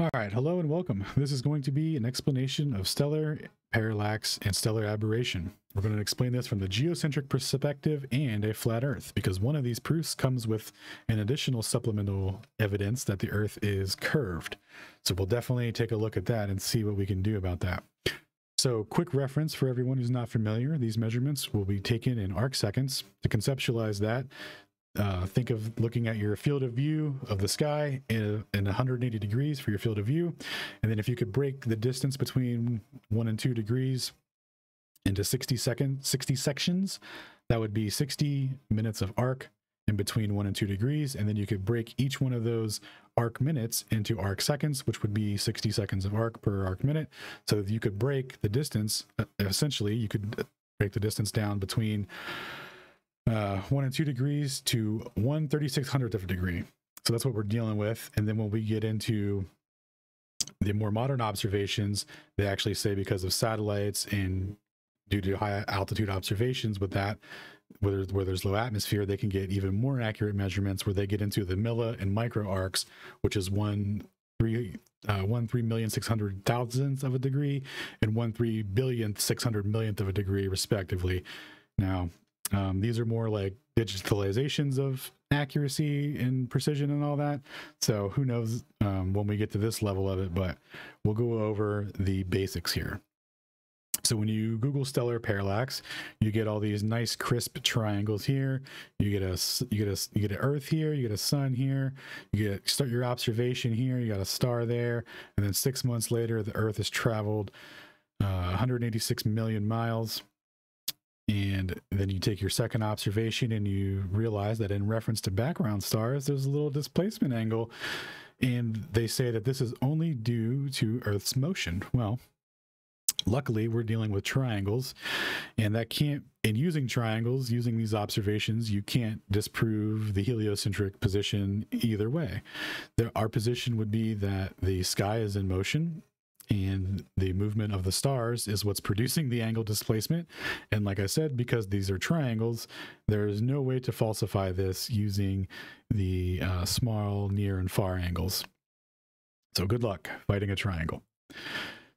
All right, hello and welcome. This is going to be an explanation of stellar parallax and stellar aberration. We're going to explain this from the geocentric perspective and a flat Earth, because one of these proofs comes with an additional supplemental evidence that the Earth is curved. So we'll definitely take a look at that and see what we can do about that. So quick reference for everyone who's not familiar, these measurements will be taken in arc seconds. To conceptualize that, uh, think of looking at your field of view of the sky in, in 180 degrees for your field of view. And then if you could break the distance between one and two degrees into 60 second 60 sections, that would be 60 minutes of arc in between one and two degrees. And then you could break each one of those arc minutes into arc seconds, which would be 60 seconds of arc per arc minute. So you could break the distance, uh, essentially, you could break the distance down between uh, one and two degrees to one thirty six hundredth of a degree. So that's what we're dealing with. And then when we get into the more modern observations, they actually say because of satellites and due to high altitude observations with that, where there's, where there's low atmosphere, they can get even more accurate measurements where they get into the milli and micro arcs, which is one three uh, one three million six hundred thousandths of a degree and one three billionth six hundred millionth of a degree, respectively. Now, um, these are more like digitalizations of accuracy and precision and all that. So who knows um, when we get to this level of it, but we'll go over the basics here. So when you Google stellar parallax, you get all these nice crisp triangles here. You get a you get a you get an Earth here. You get a sun here. You get start your observation here. You got a star there, and then six months later, the Earth has traveled uh, 186 million miles and then you take your second observation and you realize that in reference to background stars, there's a little displacement angle. And they say that this is only due to Earth's motion. Well, luckily we're dealing with triangles and that can't in using triangles using these observations you can't disprove the heliocentric position either way there, our position would be that the sky is in motion and the movement of the stars is what's producing the angle displacement. And like I said, because these are triangles, there is no way to falsify this using the uh, small, near, and far angles. So good luck fighting a triangle.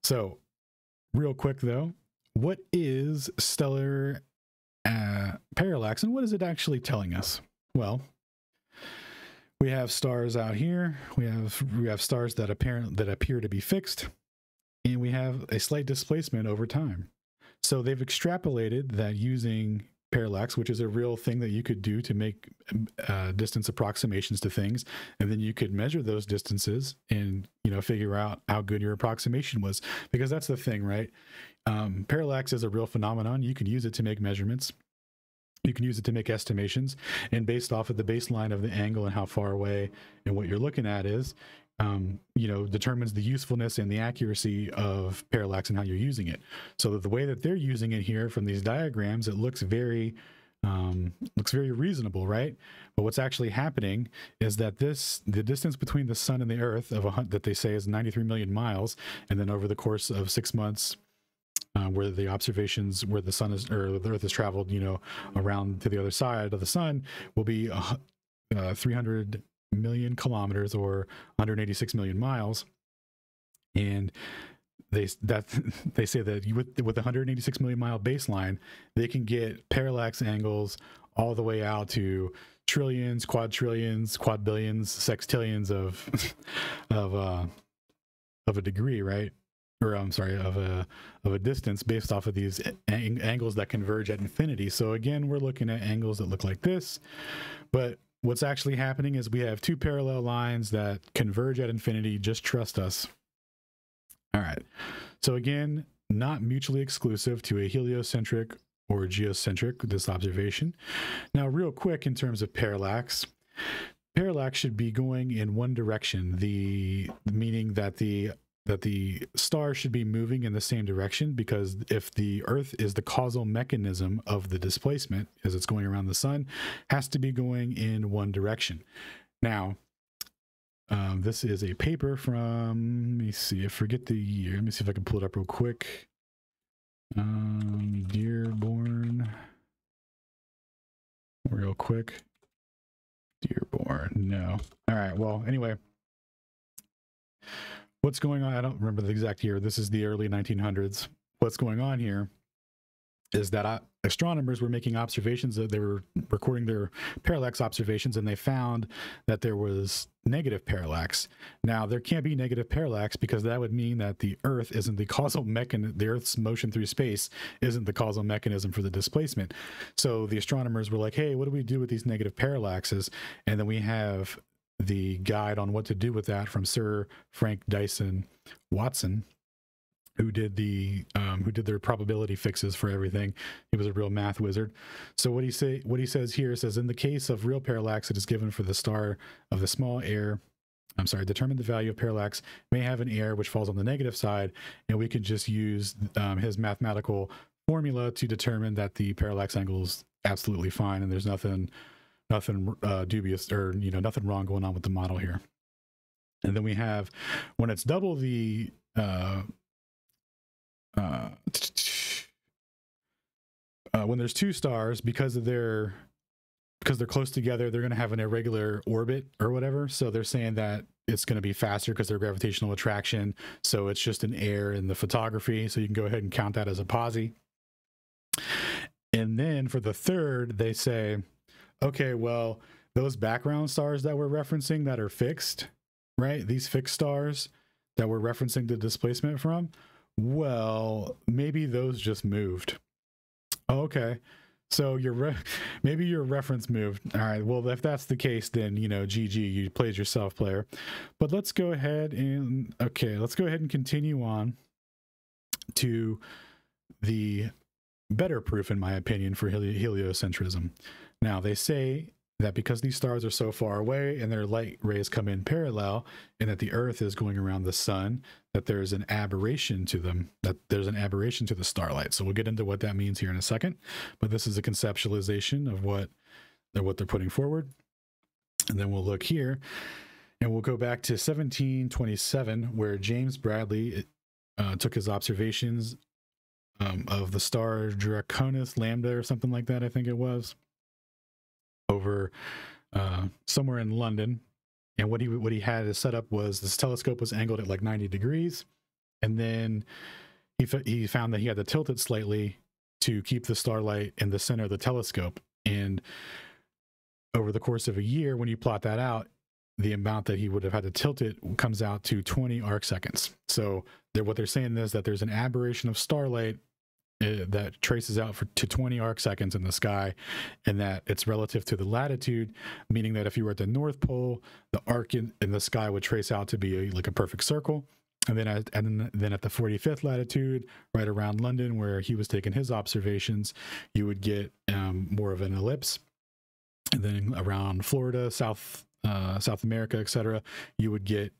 So, real quick though, what is stellar uh, parallax and what is it actually telling us? Well, we have stars out here. We have we have stars that apparent that appear to be fixed and we have a slight displacement over time. So they've extrapolated that using parallax, which is a real thing that you could do to make uh, distance approximations to things, and then you could measure those distances and you know figure out how good your approximation was. Because that's the thing, right? Um, parallax is a real phenomenon. You can use it to make measurements. You can use it to make estimations, and based off of the baseline of the angle and how far away and what you're looking at is, um, you know, determines the usefulness and the accuracy of parallax and how you're using it. So the way that they're using it here from these diagrams, it looks very um, looks very reasonable, right? But what's actually happening is that this the distance between the sun and the Earth of a hunt that they say is 93 million miles, and then over the course of six months, uh, where the observations where the sun is or the Earth has traveled, you know, around to the other side of the sun will be uh, uh, 300 million kilometers or 186 million miles and they that they say that with with 186 million mile baseline they can get parallax angles all the way out to trillions quadrillions quadbillions sextillions of of uh of a degree right or I'm sorry, of a of a distance based off of these ang- angles that converge at infinity. So again, we're looking at angles that look like this, but what's actually happening is we have two parallel lines that converge at infinity. Just trust us. All right. So again, not mutually exclusive to a heliocentric or geocentric, this observation. Now, real quick in terms of parallax, parallax should be going in one direction, the meaning that the that the star should be moving in the same direction because if the earth is the causal mechanism of the displacement as it's going around the sun has to be going in one direction. Now um, this is a paper from let me see i forget the year. Let me see if i can pull it up real quick. Um dearborn. Real quick. Dearborn no. All right well anyway what's going on? I don't remember the exact year. This is the early 1900s. What's going on here is that uh, astronomers were making observations that they were recording their parallax observations and they found that there was negative parallax now there can't be negative parallax because that would mean that the earth isn't the causal mechanism the earth's motion through space isn't the causal mechanism for the displacement so the astronomers were like hey what do we do with these negative parallaxes and then we have the guide on what to do with that from sir frank dyson watson who did the um, who did their probability fixes for everything. He was a real math wizard. So what he say what he says here says in the case of real parallax, it is given for the star of the small error. I'm sorry, determine the value of parallax may have an error which falls on the negative side, and we can just use um, his mathematical formula to determine that the parallax angle is absolutely fine, and there's nothing nothing uh, dubious or you know nothing wrong going on with the model here. And then we have when it's double the uh, uh, uh, when there's two stars because of their because they're close together they're going to have an irregular orbit or whatever. So they're saying that it's going to be faster because they're gravitational attraction. So it's just an error in the photography. So you can go ahead and count that as a posi. And then for the third they say okay well those background stars that we're referencing that are fixed right these fixed stars that we're referencing the displacement from well, maybe those just moved. Okay. So your re- maybe your reference moved. All right. Well, if that's the case, then you know, GG, you played yourself, player. But let's go ahead and okay, let's go ahead and continue on to the better proof, in my opinion, for heliocentrism. Now they say that because these stars are so far away and their light rays come in parallel and that the earth is going around the sun that there's an aberration to them that there's an aberration to the starlight. So we'll get into what that means here in a second. But this is a conceptualization of what they're what they're putting forward. And then we'll look here and we'll go back to 1727 where james bradley uh, took his observations um, of the star draconis lambda or something like that i think it was over uh, somewhere in London. And what he what he had set up was this telescope was angled at like 90 degrees, and then he he found that he had to tilt it slightly to keep the starlight in the center of the telescope. And over the course of a year, when you plot that out, the amount that he would have had to tilt it comes out to 20 arc seconds. So what they're saying is that there's an aberration of starlight that traces out for, to 20 arc seconds in the sky and that it's relative to the latitude meaning that if you were at the north pole the arc in, in the sky would trace out to be a, like a perfect circle. And then at, and then at the 45th latitude right around london where he was taking his observations you would get um, more of an ellipse. And then around florida south uh, south america etc you would get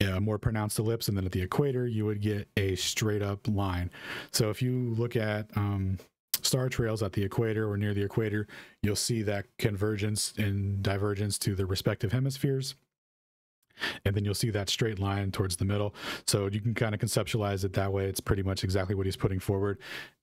a more pronounced ellipse, and then at the equator, you would get a straight up line. So if you look at um, star trails at the equator or near the equator, you'll see that convergence and divergence to the respective hemispheres. And then you'll see that straight line towards the middle. So you can kind of conceptualize it that way. It's pretty much exactly what he's putting forward.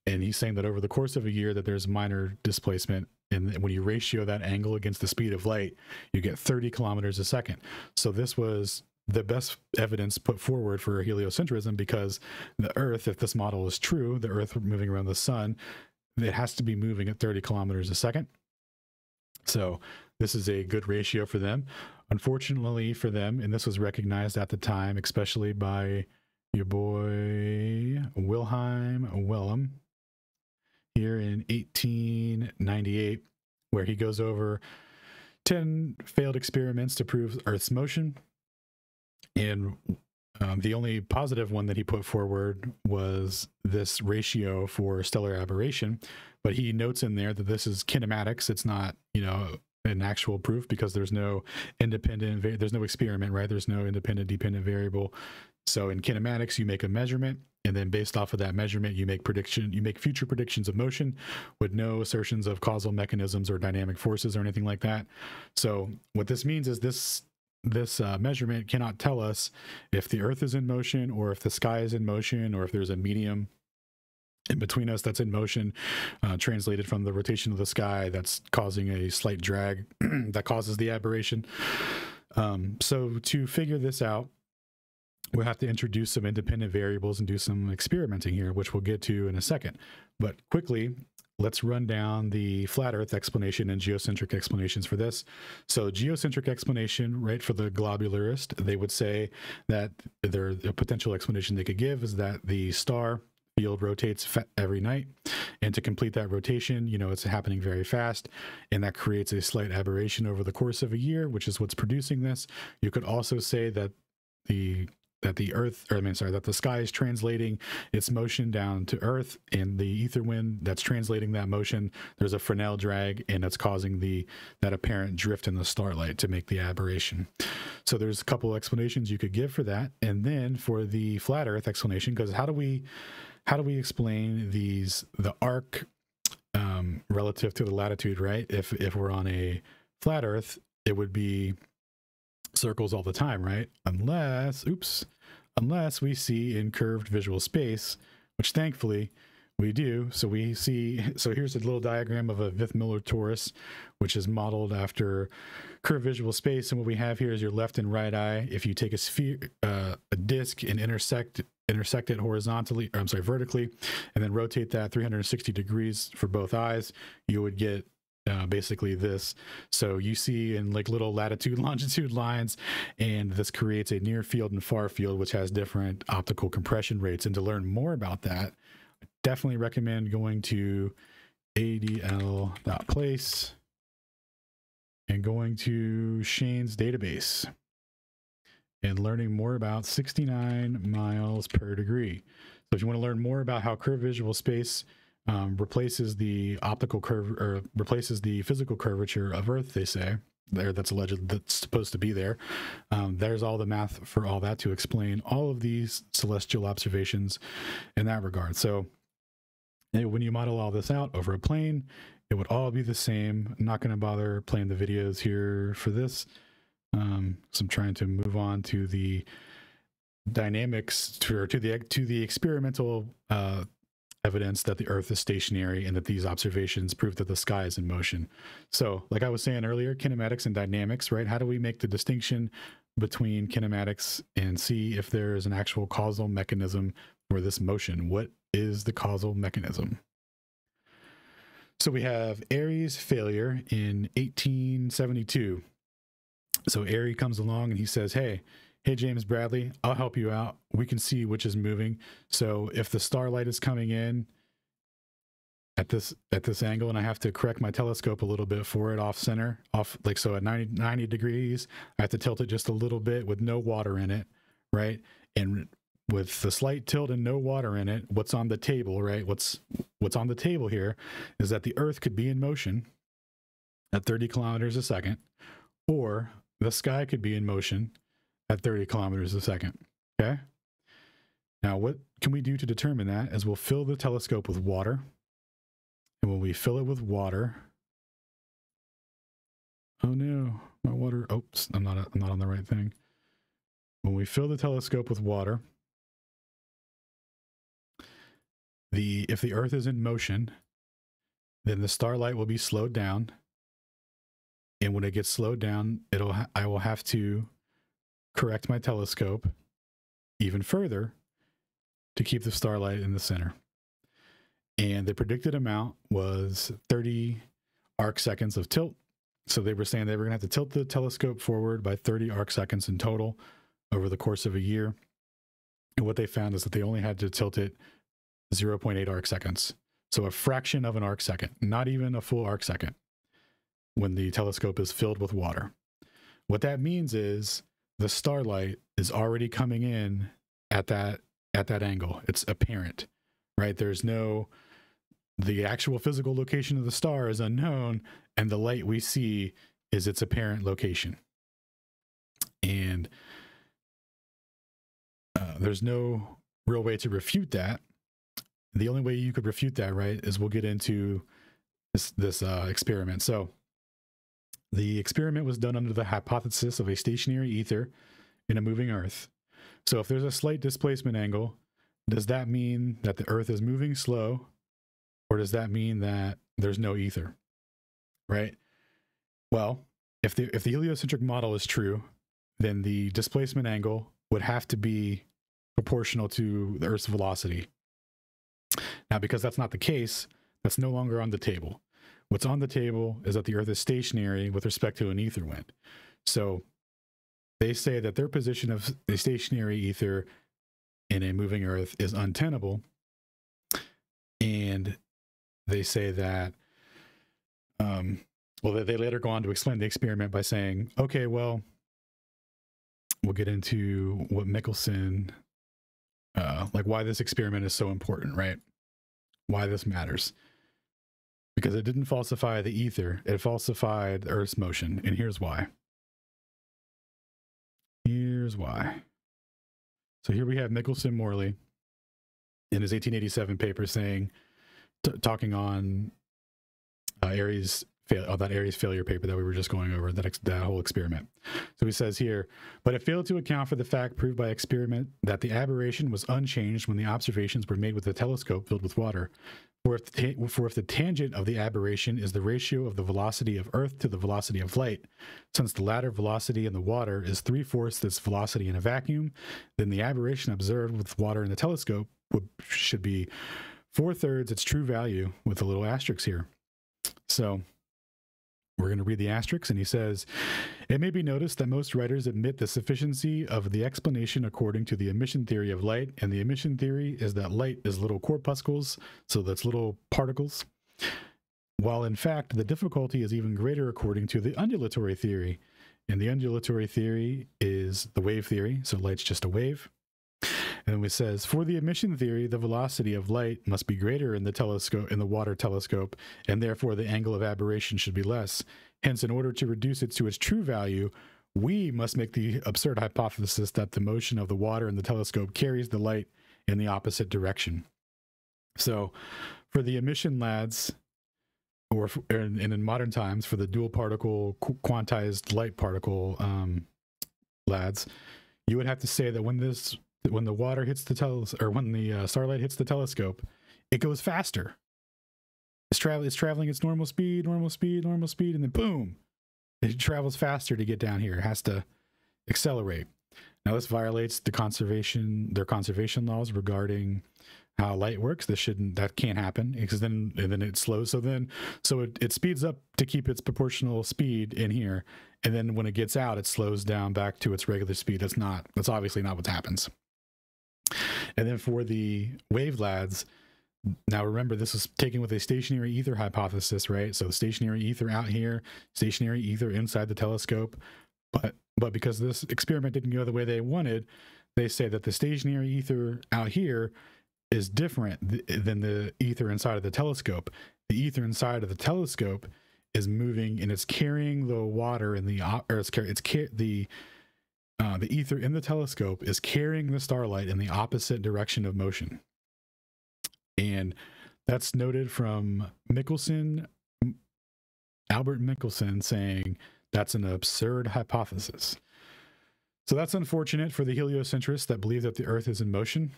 And he's saying that over the course of a year that there's minor displacement. And when you ratio that angle against the speed of light, you get 30 kilometers a second. So this was the best evidence put forward for heliocentrism because the Earth, if this model is true, the Earth moving around the sun, it has to be moving at 30 kilometers a second. So this is a good ratio for them. Unfortunately for them, and this was recognized at the time, especially by your boy Wilhelm Wellman here in 1898, where he goes over 10 failed experiments to prove Earth's motion and um, the only positive one that he put forward was this ratio for stellar aberration. But he notes in there that this is kinematics. It's not, you know, an actual proof because there's no independent, there's no experiment, right? There's no independent dependent variable. So in kinematics, you make a measurement, and then based off of that measurement, you make prediction, you make future predictions of motion with no assertions of causal mechanisms or dynamic forces or anything like that. So what this means is this this uh, measurement cannot tell us if the earth is in motion or if the sky is in motion or if there's a medium in between us that's in motion uh, translated from the rotation of the sky that's causing a slight drag that causes the aberration um, so to figure this out we'll have to introduce some independent variables and do some experimenting here, which we'll get to in a second. But quickly, let's run down the flat earth explanation and geocentric explanations for this. So geocentric explanation, right, for the globularist, they would say that their a potential explanation they could give is that the star field rotates every night and to complete that rotation you know it's happening very fast and that creates a slight aberration over the course of a year which is what's producing this you could also say that the that the earth or i mean sorry that the sky is translating its motion down to earth and the ether wind that's translating that motion there's a fresnel drag and that's causing the that apparent drift in the starlight to make the aberration. So there's a couple explanations you could give for that. And then for the flat earth explanation because how do we how do we explain these the arc um, relative to the latitude right? If if we're on a flat earth it would be circles all the time, right? Unless, oops, unless we see in curved visual space, which thankfully we do. So we see, so here's a little diagram of a Vieth-Müller torus, which is modeled after curved visual space. And what we have here is your left and right eye. If you take a sphere, uh, a disc and intersect intersect it horizontally, or I'm sorry, vertically, and then rotate that 360 degrees for both eyes, you would get uh, basically this. So you see in like little latitude longitude lines, and this creates a near field and far field, which has different optical compression rates. And to learn more about that, I definitely recommend going to adl.place and going to Shane's database and learning more about 69 miles per degree. So if you want to learn more about how curved visual space um, replaces the optical curve or replaces the physical curvature of Earth. They say there that's alleged that's supposed to be there. Um, there's all the math for all that to explain all of these celestial observations in that regard. So when you model all this out over a plane, it would all be the same. I'm not going to bother playing the videos here for this. Um, so I'm trying to move on to the dynamics to, to the to the experimental uh, evidence that the Earth is stationary and that these observations prove that the sky is in motion. So, like I was saying earlier, kinematics and dynamics, right? How do we make the distinction between kinematics and see if there is an actual causal mechanism for this motion? What is the causal mechanism? So we have Airy's failure in 1872. So Airy comes along and he says, Hey, hey james bradley i'll help you out. We can see which is moving. So if the starlight is coming in at this at this angle and i have to correct my telescope a little bit for it off center off like so at 90 90 degrees i have to tilt it just a little bit with no water in it right? And with the slight tilt and no water in it what's on the table right? What's what's on the table here is that the earth could be in motion at 30 kilometers a second or the sky could be in motion at 30 kilometers a second. Okay. Now, what can we do to determine that is we'll fill the telescope with water. And when we fill it with water, oh no, my water, oops, I'm not, I'm not on the right thing. When we fill the telescope with water, the if the earth is in motion, then the starlight will be slowed down. And when it gets slowed down, it'll I will have to correct my telescope even further to keep the starlight in the center. And the predicted amount was 30 arc seconds of tilt. So they were saying they were going to have to tilt the telescope forward by 30 arc seconds in total over the course of a year. And what they found is that they only had to tilt it 0.8 arc seconds. So a fraction of an arc second, not even a full arc second, when the telescope is filled with water. What that means is the starlight is already coming in at that at that angle. It's apparent, right? There's no the actual physical location of the star is unknown, and the light we see is its apparent location. And uh, there's no real way to refute that. The only way you could refute that, right, is we'll get into this this uh, experiment. So the experiment was done under the hypothesis of a stationary ether in a moving Earth. So if there's a slight displacement angle, does that mean that the Earth is moving slow, or does that mean that there's no ether? Right? Well, if the if the heliocentric model is true, then the displacement angle would have to be proportional to the Earth's velocity. Now, because that's not the case, that's no longer on the table. What's on the table is that the Earth is stationary with respect to an ether wind. So they say that their position of a stationary ether in a moving Earth is untenable. And they say that, um, well, they later go on to explain the experiment by saying, okay, well, we'll get into what Michelson, uh, like why this experiment is so important, right? Why this matters. Because it didn't falsify the ether, it falsified the Earth's motion. And here's why. Here's why. So here we have Michelson Morley in his 1887 paper saying, talking on uh, Airy's fail, oh, that Airy's failure paper that we were just going over, that, ex- that whole experiment. So he says here, but it failed to account for the fact proved by experiment that the aberration was unchanged when the observations were made with a telescope filled with water. For if, the ta- for if the tangent of the aberration is the ratio of the velocity of Earth to the velocity of light, since the latter velocity in the water is three fourths its velocity in a vacuum, then the aberration observed with water in the telescope would, should be four thirds its true value with a little asterisk here. So we're going to read the asterisks, and he says, It may be noticed that most writers admit the sufficiency of the explanation according to the emission theory of light, and the emission theory is that light is little corpuscles, so that's little particles, while in fact the difficulty is even greater according to the undulatory theory. And the undulatory theory is the wave theory, so light's just a wave. And it says, for the emission theory, the velocity of light must be greater in the telescope in the water telescope, and therefore the angle of aberration should be less. Hence, in order to reduce it to its true value, we must make the absurd hypothesis that the motion of the water in the telescope carries the light in the opposite direction. So, for the emission lads, or and in modern times for the dual particle quantized light particle um, lads, you would have to say that when this when the water hits the teles or when the uh, starlight hits the telescope, it goes faster. It's traveling. It's traveling its normal speed, normal speed, normal speed, and then boom, it travels faster to get down here. It has to accelerate. Now this violates the conservation their conservation laws regarding how light works. This shouldn't that can't happen because then and then it slows. So then so it, it speeds up to keep its proportional speed in here, and then when it gets out, it slows down back to its regular speed. That's not that's obviously not what happens. And then for the wave lads, now remember this is taken with a stationary ether hypothesis, right? So stationary ether out here, stationary ether inside the telescope. But but because this experiment didn't go the way they wanted, they say that the stationary ether out here is different th- than the ether inside of the telescope. The ether inside of the telescope is moving and it's carrying the water in the or it's, it's the uh, the ether in the telescope is carrying the starlight in the opposite direction of motion. And that's noted from Michelson, Albert Michelson, saying that's an absurd hypothesis. So that's unfortunate for the heliocentrists that believe that the Earth is in motion.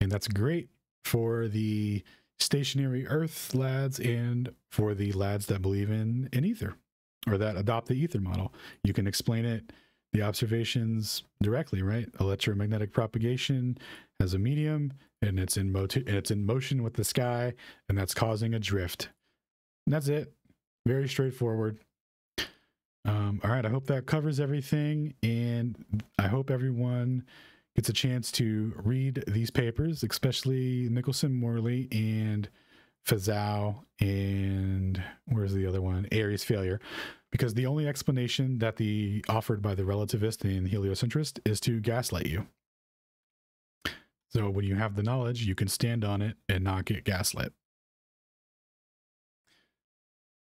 And that's great for the stationary Earth lads and for the lads that believe in, in ether or that adopt the ether model. You can explain it the observations directly, right? Electromagnetic propagation has a medium and it's in and it's in motion with the sky and that's causing a drift. And that's it. Very straightforward. Um, all right, I hope that covers everything and I hope everyone gets a chance to read these papers, especially Michelson Morley and Fizeau and where's the other one? Airy's failure because the only explanation that the offered by the relativist and heliocentrist is to gaslight you. So when you have the knowledge, you can stand on it and not get gaslit.